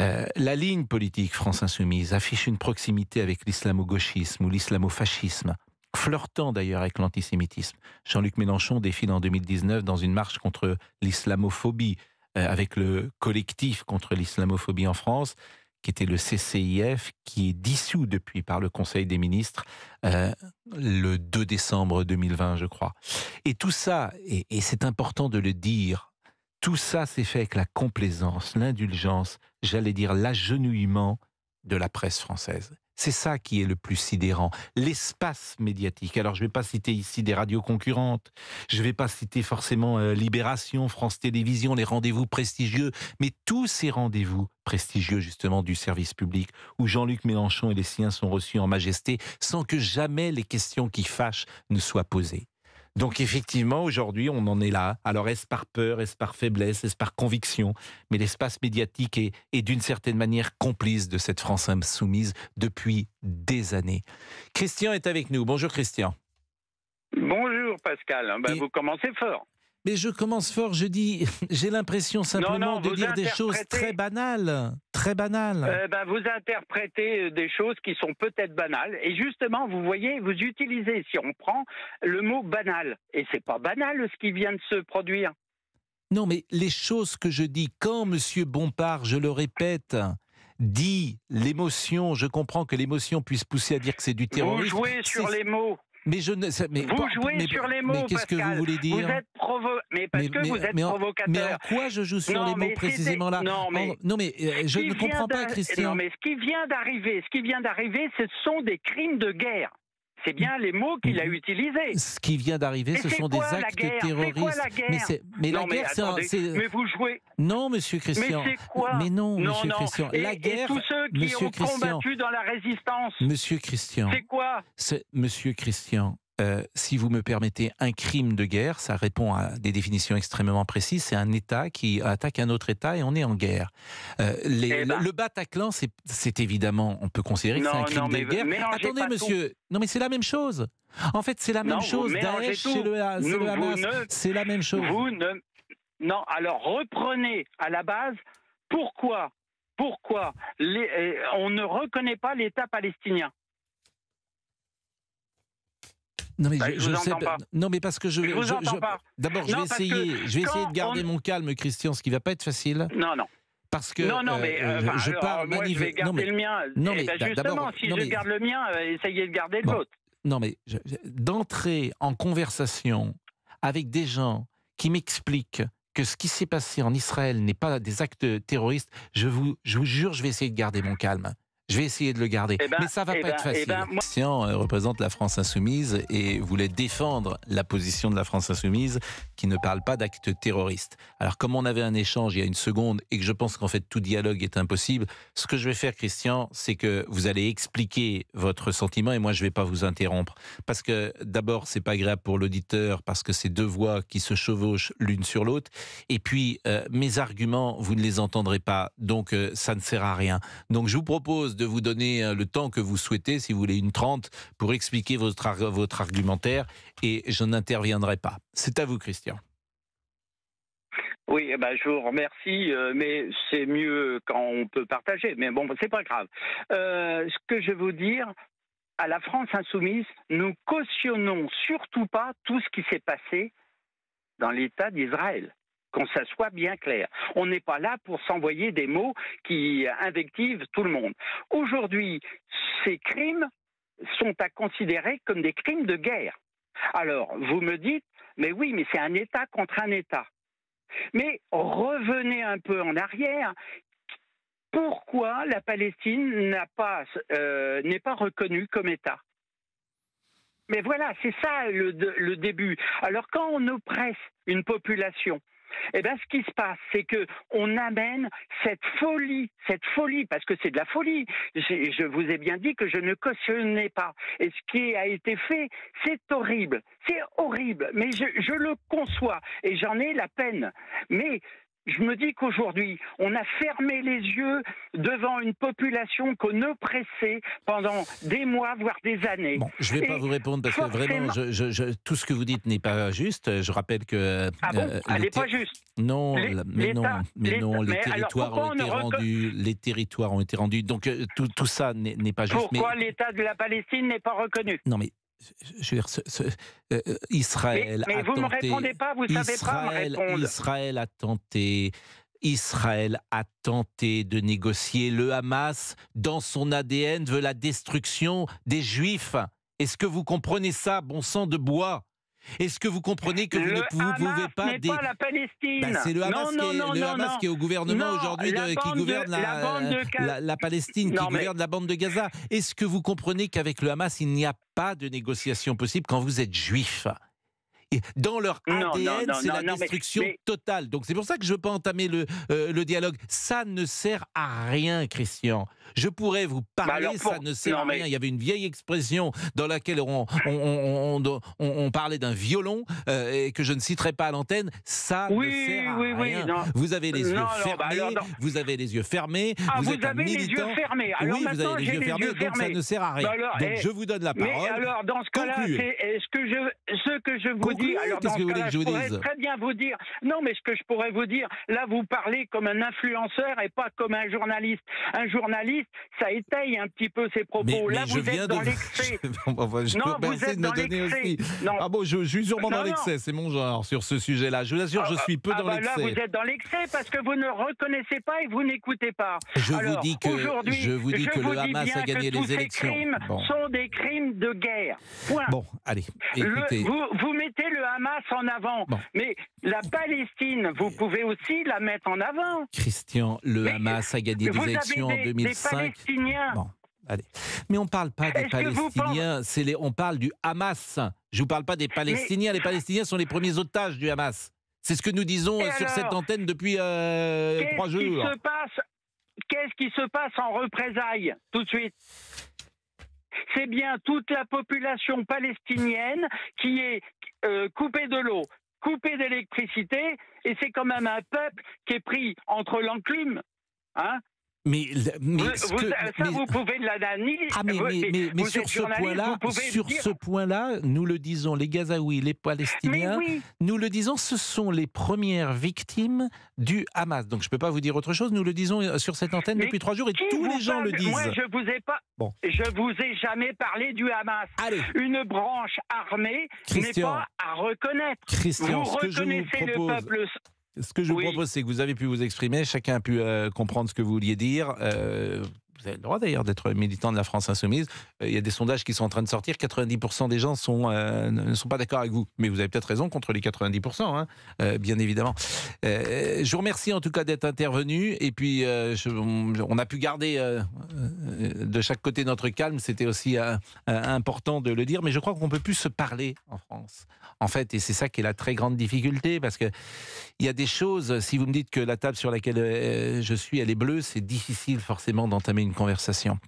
Euh, la ligne politique France Insoumise affiche une proximité avec l'islamo-gauchisme ou l'islamo-fascisme, flirtant d'ailleurs avec l'antisémitisme. Jean-Luc Mélenchon défile en 2019 dans une marche contre l'islamophobie, euh, avec le collectif contre l'islamophobie en France, qui était le CCIF, qui est dissous depuis par le Conseil des ministres euh, le 2 décembre 2020, je crois. Et tout ça, et c'est important de le dire, tout ça s'est fait avec la complaisance, l'indulgence, j'allais dire l'agenouillement de la presse française. C'est ça qui est le plus sidérant. L'espace médiatique. Alors, je ne vais pas citer ici des radios concurrentes. Je ne vais pas citer forcément euh, Libération, France Télévisions, les rendez-vous prestigieux. Mais tous ces rendez-vous prestigieux, justement, du service public, où Jean-Luc Mélenchon et les siens sont reçus en majesté, sans que jamais les questions qui fâchent ne soient posées. Donc effectivement, aujourd'hui, on en est là. Alors est-ce par peur, est-ce par faiblesse, est-ce par conviction? Mais l'espace médiatique est, d'une certaine manière complice de cette France insoumise depuis des années. Christian est avec nous. Bonjour Christian. Bonjour Pascal. Ben, vous commencez fort. Mais je commence fort, je dis, j'ai l'impression simplement de dire des choses très banales, très banales. Euh, ben, vous interprétez euh, des choses qui sont peut-être banales, et justement, vous voyez, vous utilisez, si on prend le mot banal, et c'est pas banal ce qui vient de se produire. Non, mais les choses que je dis, quand Monsieur Bompard, je le répète, dit l'émotion, je comprends que l'émotion puisse pousser à dire que c'est du terrorisme. Vous jouez sur les mots. Mais je ne. Mais, vous jouez sur les mots. Mais qu'est-ce que vous voulez dire Vous êtes provo... Mais parce que vous êtes provocateur. Mais en quoi je joue sur les mots précisément là? Non, mais, non, mais euh, je ne comprends pas, Christian. Non, mais ce qui vient d'arriver, ce qui vient d'arriver, ce sont des crimes de guerre. C'est bien les mots qu'il a utilisés. Ce qui vient d'arriver, ce sont des actes terroristes. Quoi, la guerre? mais, la guerre, c'est. Mais vous jouez. Non, Monsieur Christian. Mais c'est quoi? Mais non, Monsieur Christian. Et, la guerre. Et tous ceux qui Monsieur ont Christian, combattu dans la résistance. Monsieur Christian. C'est quoi Monsieur Christian. Euh, si vous me permettez, un crime de guerre, ça répond à des définitions extrêmement précises. C'est un État qui attaque un autre État et on est en guerre. Euh, eh ben. le, Bataclan, c'est évidemment, on peut considérer que c'est un crime de guerre. Attendez, monsieur, non mais c'est la même chose. En fait, c'est la même chose. Daesh, c'est le, Hamas, c'est la même chose. Vous ne... Non, alors reprenez à la base pourquoi, pourquoi euh, on ne reconnaît pas l'État palestinien? Non mais bah, je, sais pas. Non mais parce que je, je, je d'abord je vais essayer, je vais essayer de garder mon calme, Christian, ce qui va pas être facile. Non non. Parce que non non mais euh, euh, je parle moi je vais garder le mien. Non mais eh ben, justement si je garde le mien, euh, essayez de garder le vôtre. Non mais d'entrer en conversation avec des gens qui m'expliquent que ce qui s'est passé en Israël n'est pas des actes terroristes, je vous, je vous jure, je vais essayer de garder mon calme. Je vais essayer de le garder. Eh ben, mais ça va eh pas être ben, eh facile. Ben, Christian euh, représente la France insoumise et voulait défendre la position de la France insoumise qui ne parle pas d'actes terroristes. Alors comme on avait un échange il y a une seconde et que je pense qu'en fait tout dialogue est impossible, ce que je vais faire Christian, c'est que vous allez expliquer votre sentiment et moi je vais pas vous interrompre parce que d'abord c'est pas agréable pour l'auditeur parce que c'est deux voix qui se chevauchent l'une sur l'autre et puis euh, mes arguments vous ne les entendrez pas donc euh, ça ne sert à rien. Donc je vous propose de vous donner euh, le temps que vous souhaitez, si vous voulez une trente, pour expliquer votre, votre argumentaire et je n'interviendrai pas. C'est à vous, Christian. Oui, eh ben, je vous remercie, euh, mais c'est mieux quand on peut partager. Mais bon, c'est pas grave. Euh, ce que je veux vous dire, à la France insoumise, nous cautionnons surtout pas tout ce qui s'est passé dans l'État d'Israël qu'on ça soit bien clair. On n'est pas là pour s'envoyer des mots qui invectivent tout le monde. Aujourd'hui, ces crimes sont à considérer comme des crimes de guerre. Alors, vous me dites, mais oui, mais c'est un État contre un État. Mais revenez un peu en arrière. Pourquoi la Palestine euh, n'est pas reconnue comme État? Mais voilà, c'est ça le, début. Alors quand on oppresse une population, eh bien, ce qui se passe, c'est que on amène cette folie, cette folie, parce que c'est de la folie. Je vous ai bien dit que je ne cautionnais pas. Et ce qui a été fait, c'est horrible. C'est horrible. Mais je, je le conçois et j'en ai la peine. Mais je me dis qu'aujourd'hui, on a fermé les yeux devant une population qu'on oppressait pendant des mois, voire des années. Bon, je ne vais pas vous répondre parce que vraiment, je, tout ce que vous dites n'est pas juste. Je rappelle que. Ah bon euh, Elle n'est pas juste. Non, mais non, mais non, les territoires ont été rendus. Les territoires ont été rendus. Donc euh, tout, tout ça n'est pas juste. Pourquoi l'État de la Palestine n'est pas reconnu? Non, mais je veux dire, euh, Israël mais, mais vous ne me répondez pas, vous savez pas me répondre. Israël a tenté. Israël a tenté de négocier. Le Hamas, dans son ADN, veut la destruction des Juifs. Est-ce que vous comprenez ça, bon sang de bois? Est-ce que vous comprenez que vous ne pouvez pas, des... pas la Palestine. Bah, c'est le Hamas, qui, est, le Hamas qui est au gouvernement aujourd'hui, qui gouverne la, la, Palestine, qui gouverne la bande de Gaza. Est-ce que vous comprenez qu'avec le Hamas, il n'y a pas de négociation possible quand vous êtes juif? Dans leur ADN, c'est la destruction totale. Donc c'est pour ça que je ne veux pas entamer le, euh, le dialogue. Ça ne sert à rien, Christian. Je pourrais vous bah, parler, ça ne sert à rien. Il y avait une vieille expression dans laquelle on, on, parlait d'un violon euh, et que je ne citerai pas à l'antenne. Ça ne sert à rien. vous avez les yeux bah, fermés. vous avez les yeux fermés. Ah, vous, êtes avez les yeux fermés. oui, vous avez les yeux fermés, donc ça ne sert à rien. Bah, donc je vous donne la parole. Mais alors, dans ce cas-là, que je, ce que je vous alors dans ce cas-là, je, je pourrais très bien vous dire. Non, mais ce que je pourrais vous dire, là, vous parlez comme un influenceur et pas comme un journaliste. Un journaliste ça étaye un petit peu ses propos. Là, vous êtes dans l'excès. non, vous êtes dans l'excès. Ah bon, je, suis sûrement dans l'excès, c'est mon genre sur ce sujet-là. Je vous assure, je ah, suis peu ah, dans bah l'excès. Là, vous êtes dans l'excès parce que vous ne reconnaissez pas et vous n'écoutez pas. Je vous dis que, je vous dis que le Hamas a gagné les élections. Ces crimes sont des crimes de guerre. Point. Bon, allez, écoutez. vous, vous, mettez le Hamas en avant, mais la Palestine, vous pouvez aussi la mettre en avant. Christian, le Hamas a gagné des élections en 2005. Bon, allez. Mais on ne parle pas des Palestiniens, les, on parle du Hamas. Je ne vous parle pas des Palestiniens. Les Palestiniens sont les premiers otages du Hamas. C'est ce que nous disons sur cette antenne depuis euh, trois jours. Qu'est-ce qui se passe en représailles tout de suite? C'est bien toute la population palestinienne qui est euh, coupée de l'eau, coupée d'électricité, et c'est quand même un peuple qui est pris entre l'enclume hein, mais, mais vous, ça, vous pouvez l'analyser. Ah, mais, mais, mais sur ce point-là, sur ce point-là, nous le disons, les Gazaouis, les Palestiniens, nous le disons, ce sont les premières victimes du Hamas. Donc je ne peux pas vous dire autre chose. Nous le disons euh, sur cette antenne depuis trois jours et tous les gens le disent. Moi, je vous ai pas. Bon. Je vous ai jamais parlé du Hamas. Allez. Une branche armée n'est pas à reconnaître. Christian, vous reconnaissez le peuple ce que je vous propose, c'est que vous avez pu vous exprimer, chacun a pu euh, comprendre ce que vous vouliez dire. Euh, vous avez le droit d'ailleurs d'être militant de la France insoumise. Euh, il y a des sondages qui sont en train de sortir. 90% des gens sont, ne sont pas d'accord avec vous. Mais vous avez peut-être raison contre les 90%, hein, bien évidemment. je vous remercie en tout cas d'être intervenu. Et puis, on a pu garder de chaque côté notre calme. C'était aussi important de le dire. Mais je crois qu'on ne peut plus se parler en France. En fait, et c'est ça qui est la très grande difficulté. Parce qu'il y a des choses, si vous me dites que la table sur laquelle je suis, elle est bleue, c'est difficile forcément d'entamer une conversation.